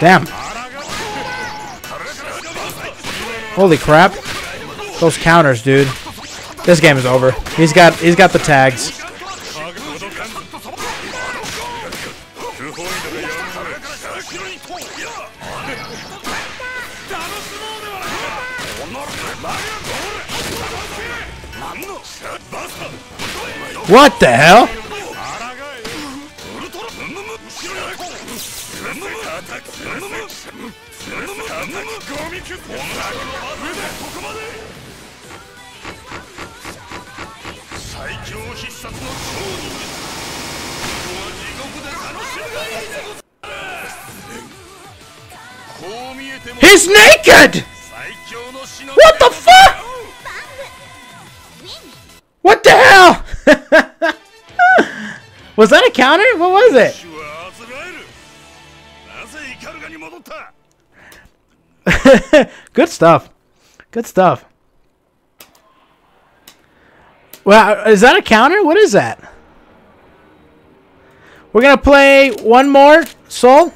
Damn. Holy crap. Those counters, dude. This game is over. He's got he's got the tags. What the hell? He's naked! What the fuck? What the hell? was that a counter? What was it? Good stuff. Good stuff. Well, is that a counter? What is that? We're gonna play one more, Soul.